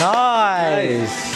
Nice. nice.